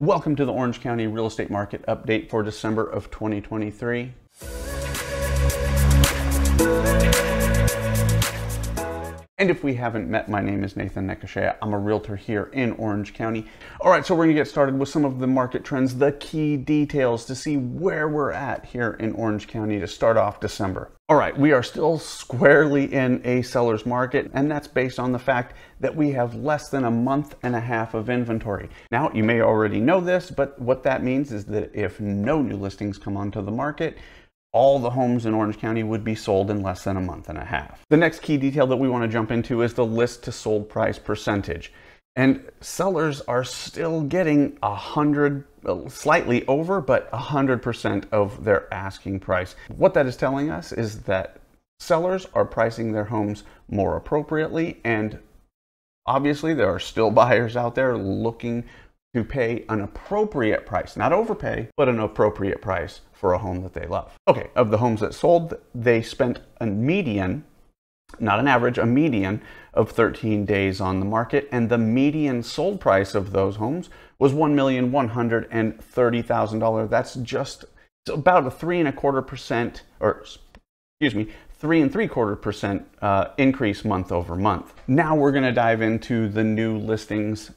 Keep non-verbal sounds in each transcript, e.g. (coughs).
Welcome to the Orange County Real Estate Market Update for December of 2023. And if we haven't met, my name is Nathan Necochea. I'm a realtor here in Orange County. All right, so we're gonna get started with some of the market trends, the key details to see where we're at here in Orange County to start off December. All right, we are still squarely in a seller's market, and that's based on the fact that we have less than a month and a half of inventory. Now, you may already know this, but what that means is that if no new listings come onto the market, all the homes in Orange County would be sold in less than a month and a half. The next key detail that we want to jump into is the list to sold price percentage. And sellers are still getting a hundred, slightly over, but a hundred percent of their asking price. What that is telling us is that sellers are pricing their homes more appropriately, and obviously there are still (laughs) buyers out there looking to pay an appropriate price, not overpay, but an appropriate price for a home that they love. Okay, of the homes that sold, they spent a median, not an average, a median of 13 days on the market, and the median sold price of those homes was $1,130,000. That's just about a three and a quarter percent, or excuse me, three and three quarter percent uh, increase month over month. Now we're going to dive into the new listings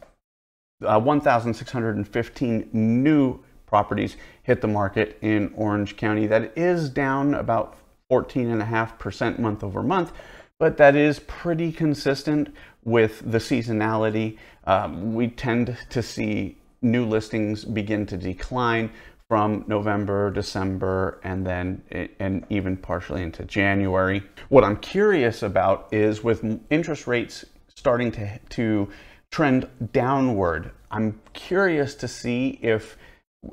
uh, 1,615 new properties hit the market in Orange County. That is down about 14.5% month over month, but that is pretty consistent with the seasonality. Um, we tend to see new listings begin to decline from November, December, and then and even partially into January. What I'm curious about is with interest rates starting to to trend downward. I'm curious to see if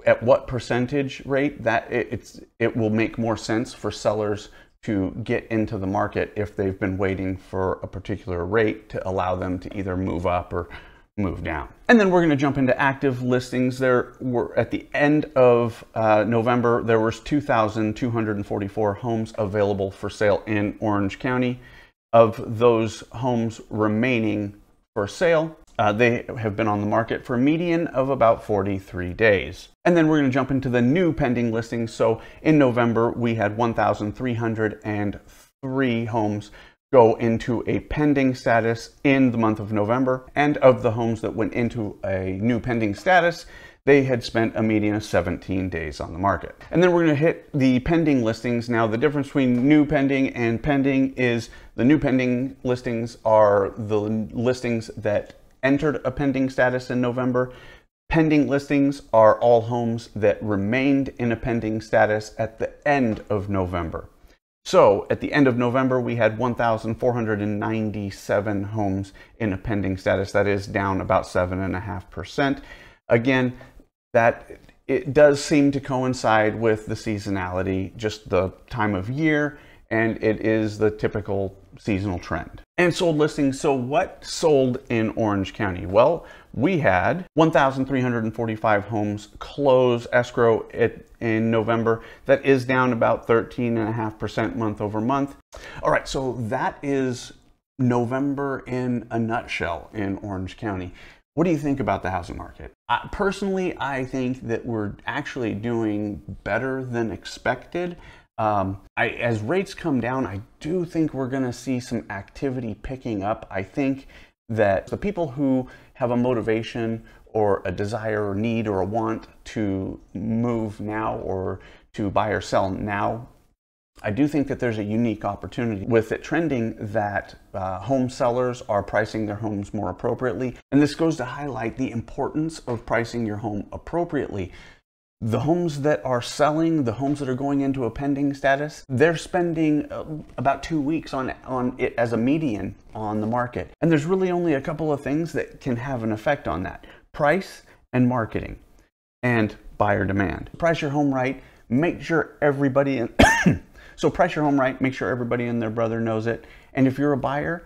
at what percentage rate that it, it's it will make more sense for sellers to get into the market if they've been waiting for a particular rate to allow them to either move up or move down. And then we're going to jump into active listings. There were at the end of uh, November, there was 2,244 homes available for sale in Orange County. Of those homes remaining for sale, uh, they have been on the market for a median of about 43 days. And then we're going to jump into the new pending listings. So in November, we had 1,303 homes go into a pending status in the month of November. And of the homes that went into a new pending status, they had spent a median of 17 days on the market. And then we're going to hit the pending listings. Now, the difference between new pending and pending is the new pending listings are the listings that entered a pending status in November. Pending listings are all homes that remained in a pending status at the end of November. So at the end of November, we had 1,497 homes in a pending status. That is down about 7.5%. Again, that it does seem to coincide with the seasonality, just the time of year, and it is the typical seasonal trend. And sold listings. So, what sold in Orange County? Well, we had 1,345 homes close escrow in November. That is down about 13.5% month over month. All right, so that is November in a nutshell in Orange County. What do you think about the housing market? Personally, I think that we're actually doing better than expected. Um, I, as rates come down, I do think we're going to see some activity picking up. I think that the people who have a motivation or a desire or need or a want to move now or to buy or sell now, I do think that there's a unique opportunity with it trending that uh, home sellers are pricing their homes more appropriately. And this goes to highlight the importance of pricing your home appropriately the homes that are selling, the homes that are going into a pending status, they're spending uh, about two weeks on, on it as a median on the market. And there's really only a couple of things that can have an effect on that price and marketing and buyer demand. Price your home right, make sure everybody in. (coughs) so, price your home right, make sure everybody and their brother knows it. And if you're a buyer,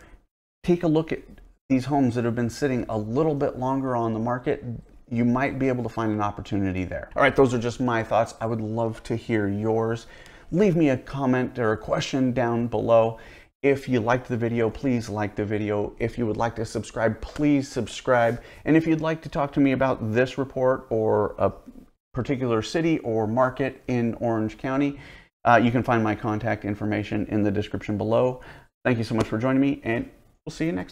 take a look at these homes that have been sitting a little bit longer on the market you might be able to find an opportunity there. All right, those are just my thoughts. I would love to hear yours. Leave me a comment or a question down below. If you liked the video, please like the video. If you would like to subscribe, please subscribe. And if you'd like to talk to me about this report or a particular city or market in Orange County, uh, you can find my contact information in the description below. Thank you so much for joining me, and we'll see you next